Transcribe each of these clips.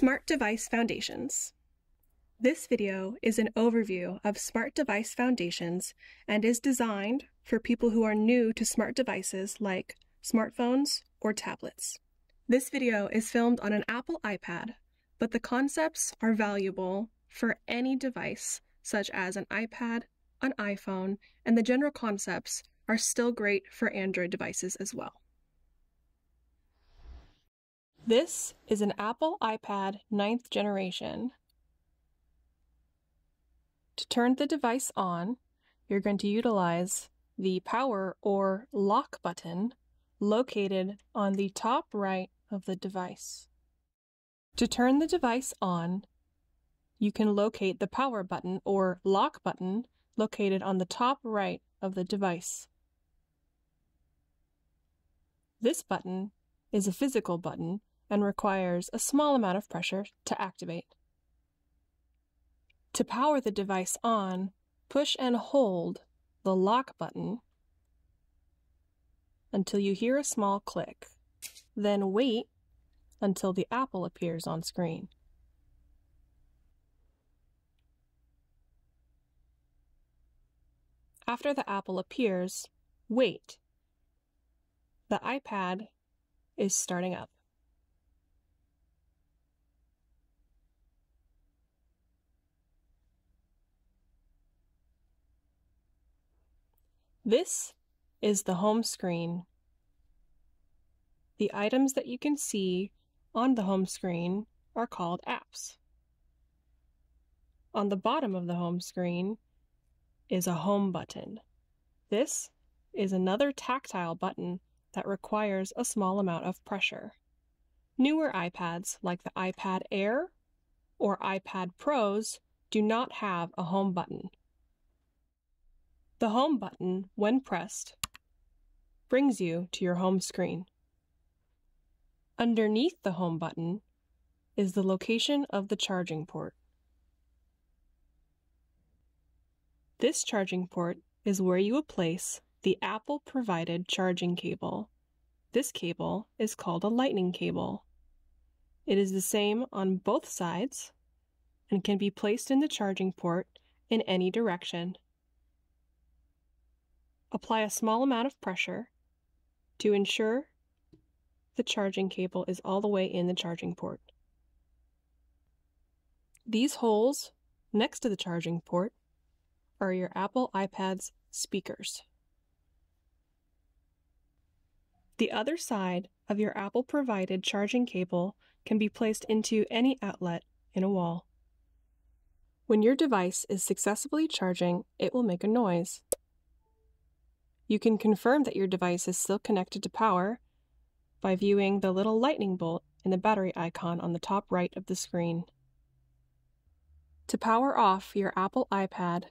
Smart Device Foundations. This video is an overview of Smart Device Foundations and is designed for people who are new to smart devices like smartphones or tablets. This video is filmed on an Apple iPad, but the concepts are valuable for any device such as an iPad, an iPhone, and the general concepts are still great for Android devices as well. This is an Apple iPad 9th generation. To turn the device on, you're going to utilize the power or lock button located on the top right of the device. To turn the device on, you can locate the power button or lock button located on the top right of the device. This button is a physical button and requires a small amount of pressure to activate. To power the device on, push and hold the lock button until you hear a small click. Then wait until the apple appears on screen. After the apple appears, wait. The iPad is starting up. This is the home screen. The items that you can see on the home screen are called apps. On the bottom of the home screen is a home button. This is another tactile button that requires a small amount of pressure. Newer iPads, like the iPad Air or iPad Pros, do not have a home button. The Home button, when pressed, brings you to your home screen. Underneath the Home button is the location of the charging port. This charging port is where you will place the Apple provided charging cable. This cable is called a lightning cable. It is the same on both sides and can be placed in the charging port in any direction. Apply a small amount of pressure to ensure the charging cable is all the way in the charging port. These holes next to the charging port are your Apple iPad's speakers. The other side of your Apple provided charging cable can be placed into any outlet in a wall. When your device is successfully charging, it will make a noise. You can confirm that your device is still connected to power by viewing the little lightning bolt in the battery icon on the top right of the screen. To power off your Apple iPad,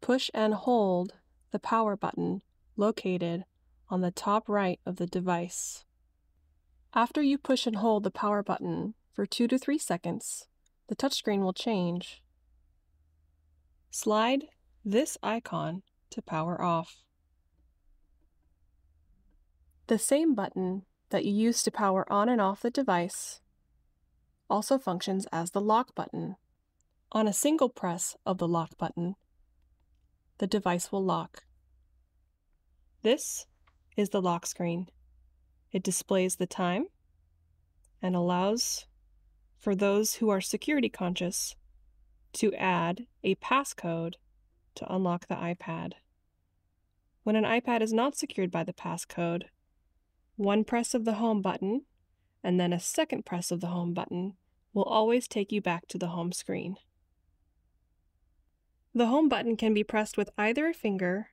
push and hold the power button located on the top right of the device. After you push and hold the power button for 2 to 3 seconds, the touchscreen will change. Slide this icon to power off. The same button that you use to power on and off the device also functions as the lock button. On a single press of the lock button, the device will lock. This is the lock screen. It displays the time and allows for those who are security conscious to add a passcode to unlock the iPad. When an iPad is not secured by the passcode, one press of the home button, and then a second press of the home button will always take you back to the home screen. The home button can be pressed with either a finger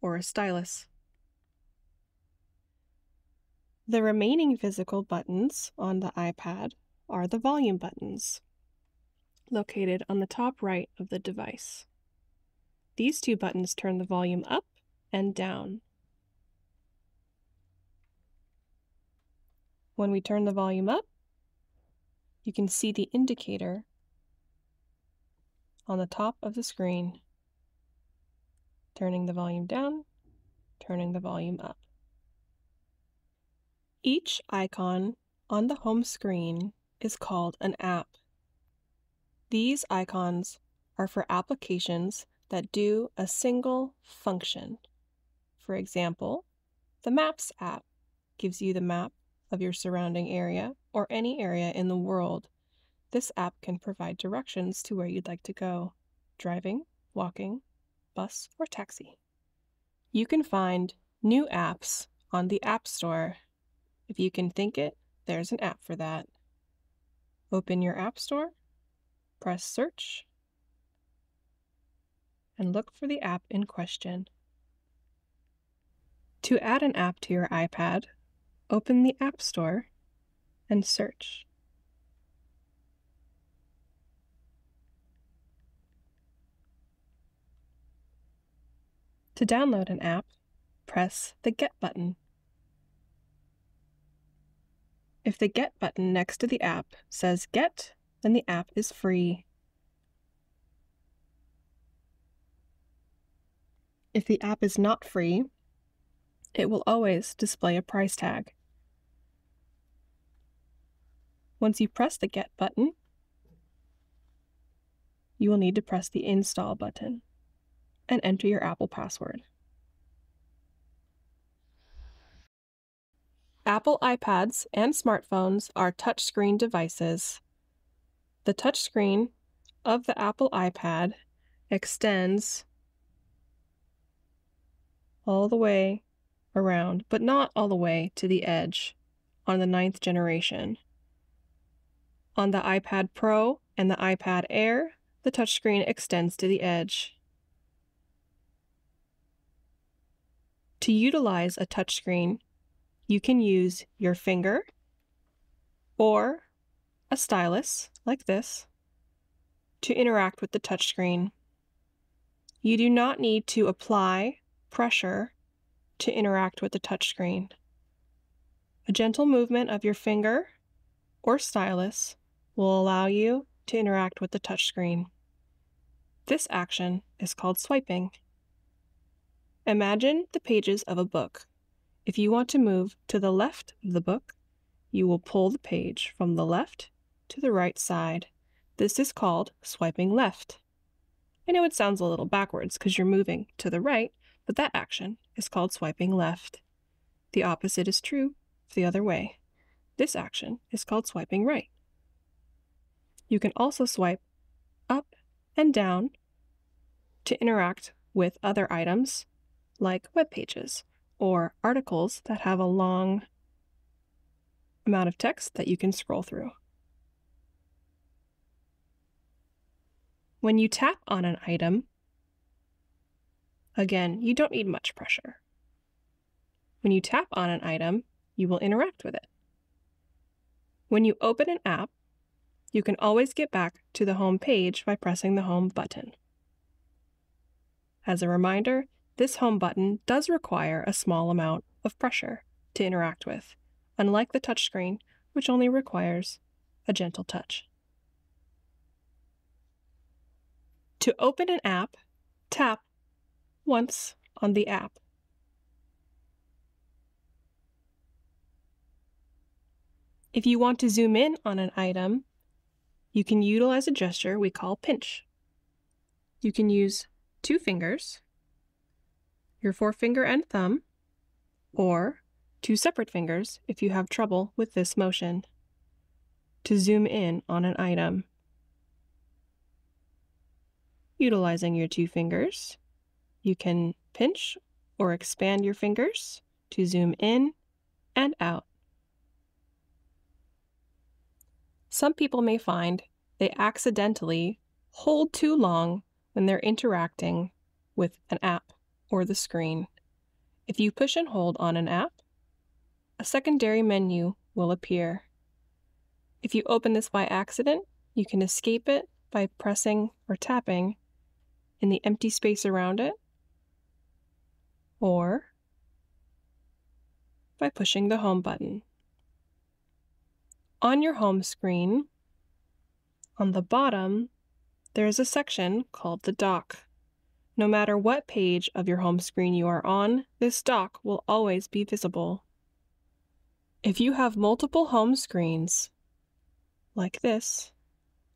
or a stylus. The remaining physical buttons on the iPad are the volume buttons, located on the top right of the device. These two buttons turn the volume up and down. When we turn the volume up, you can see the indicator on the top of the screen, turning the volume down, turning the volume up. Each icon on the home screen is called an app. These icons are for applications that do a single function. For example, the Maps app gives you the map of your surrounding area or any area in the world. This app can provide directions to where you'd like to go driving, walking, bus, or taxi. You can find new apps on the App Store. If you can think it, there's an app for that. Open your App Store, press Search, and look for the app in question. To add an app to your iPad, open the App Store and search. To download an app, press the Get button. If the Get button next to the app says Get, then the app is free. If the app is not free, it will always display a price tag. Once you press the Get button, you will need to press the Install button and enter your Apple password. Apple iPads and smartphones are touchscreen devices. The touchscreen of the Apple iPad extends all the way around, but not all the way to the edge on the ninth generation. On the iPad Pro and the iPad Air, the touchscreen extends to the edge. To utilize a touchscreen, you can use your finger or a stylus like this to interact with the touchscreen. You do not need to apply pressure to interact with the touchscreen. A gentle movement of your finger or stylus will allow you to interact with the touchscreen. This action is called swiping. Imagine the pages of a book. If you want to move to the left of the book, you will pull the page from the left to the right side. This is called swiping left. I know it sounds a little backwards because you're moving to the right, but that action is called swiping left. The opposite is true the other way. This action is called swiping right. You can also swipe up and down to interact with other items like web pages or articles that have a long amount of text that you can scroll through. When you tap on an item, again, you don't need much pressure. When you tap on an item, you will interact with it. When you open an app, you can always get back to the home page by pressing the home button. As a reminder, this home button does require a small amount of pressure to interact with, unlike the touchscreen, which only requires a gentle touch. To open an app, tap once on the app. If you want to zoom in on an item, you can utilize a gesture we call pinch. You can use two fingers your forefinger and thumb, or two separate fingers if you have trouble with this motion, to zoom in on an item. Utilizing your two fingers, you can pinch or expand your fingers to zoom in and out. Some people may find they accidentally hold too long when they're interacting with an app or the screen. If you push and hold on an app, a secondary menu will appear. If you open this by accident, you can escape it by pressing or tapping in the empty space around it, or by pushing the home button. On your home screen, on the bottom, there is a section called the dock. No matter what page of your home screen you are on, this dock will always be visible. If you have multiple home screens, like this,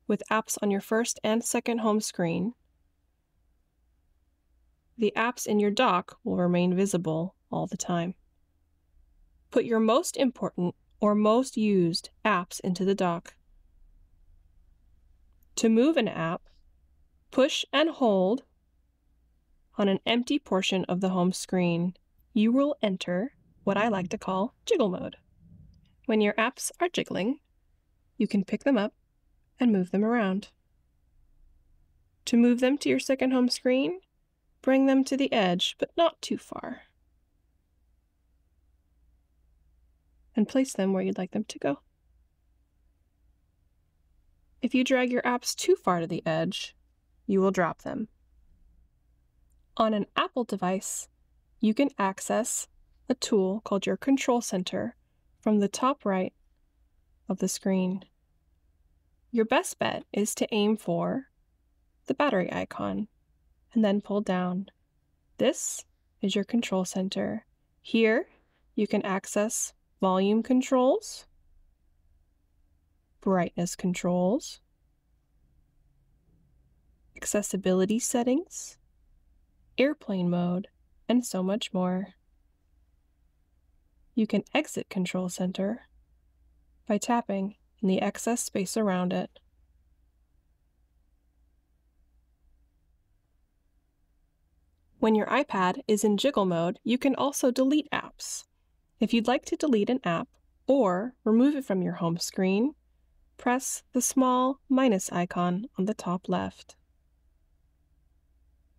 with apps on your first and second home screen, the apps in your dock will remain visible all the time. Put your most important or most used apps into the dock. To move an app, push and hold on an empty portion of the home screen. You will enter what I like to call jiggle mode. When your apps are jiggling, you can pick them up and move them around. To move them to your second home screen, bring them to the edge, but not too far. And place them where you'd like them to go. If you drag your apps too far to the edge, you will drop them. On an Apple device, you can access a tool called your Control Center from the top right of the screen. Your best bet is to aim for the battery icon and then pull down. This is your control center. Here, you can access volume controls, brightness controls, accessibility settings, airplane mode, and so much more. You can exit Control Center by tapping in the excess space around it. When your iPad is in jiggle mode, you can also delete apps. If you'd like to delete an app or remove it from your home screen, press the small minus icon on the top left.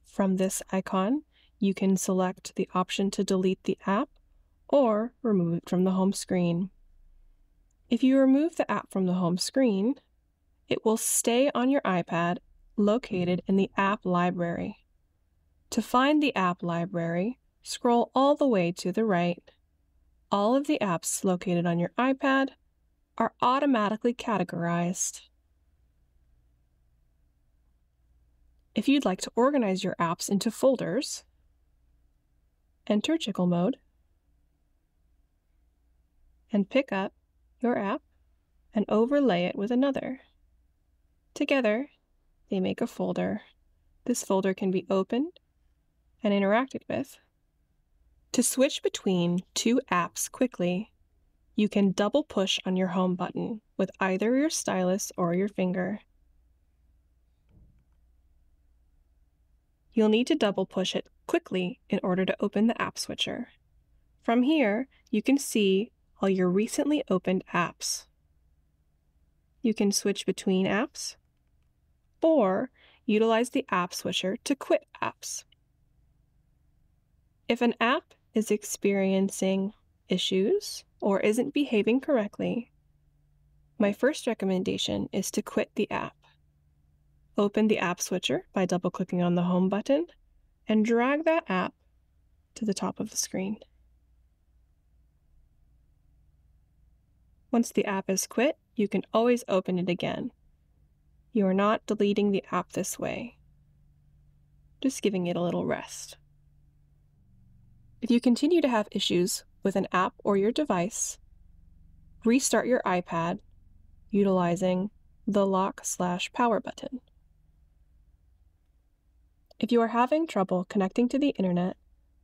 From this icon, you can select the option to delete the app or remove it from the home screen. If you remove the app from the home screen, it will stay on your iPad located in the app library. To find the app library, scroll all the way to the right. All of the apps located on your iPad are automatically categorized. If you'd like to organize your apps into folders, enter Jiggle Mode and pick up your app and overlay it with another. Together, they make a folder. This folder can be opened and interacted with. To switch between two apps quickly, you can double push on your home button with either your stylus or your finger. You'll need to double push it quickly in order to open the app switcher. From here, you can see all your recently opened apps. You can switch between apps or utilize the app switcher to quit apps. If an app is experiencing issues or isn't behaving correctly, my first recommendation is to quit the app. Open the app switcher by double clicking on the home button and drag that app to the top of the screen. Once the app is quit, you can always open it again. You are not deleting the app this way, just giving it a little rest. If you continue to have issues with an app or your device, restart your iPad utilizing the lock slash power button. If you are having trouble connecting to the internet,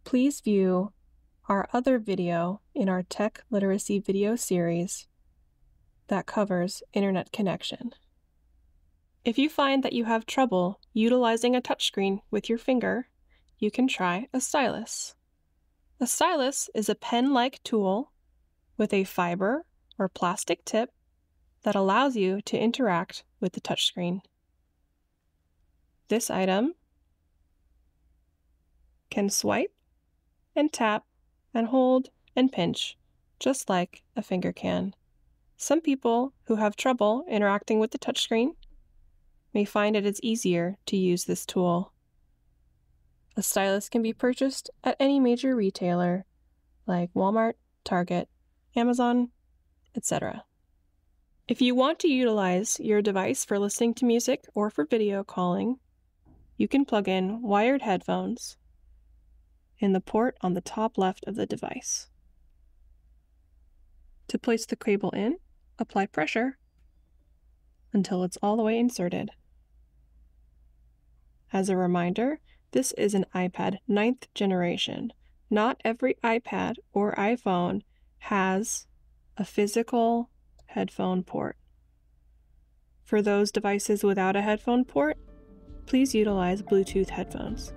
please view our other video in our Tech Literacy video series that covers internet connection. If you find that you have trouble utilizing a touchscreen with your finger, you can try a stylus. A stylus is a pen-like tool with a fiber or plastic tip that allows you to interact with the touchscreen. This item can swipe and tap and hold and pinch just like a finger can. Some people who have trouble interacting with the touchscreen may find it is easier to use this tool. A stylus can be purchased at any major retailer like Walmart, Target, Amazon, etc. If you want to utilize your device for listening to music or for video calling, you can plug in wired headphones in the port on the top left of the device. To place the cable in, apply pressure until it's all the way inserted. As a reminder, this is an iPad 9th generation. Not every iPad or iPhone has a physical headphone port. For those devices without a headphone port, please utilize Bluetooth headphones.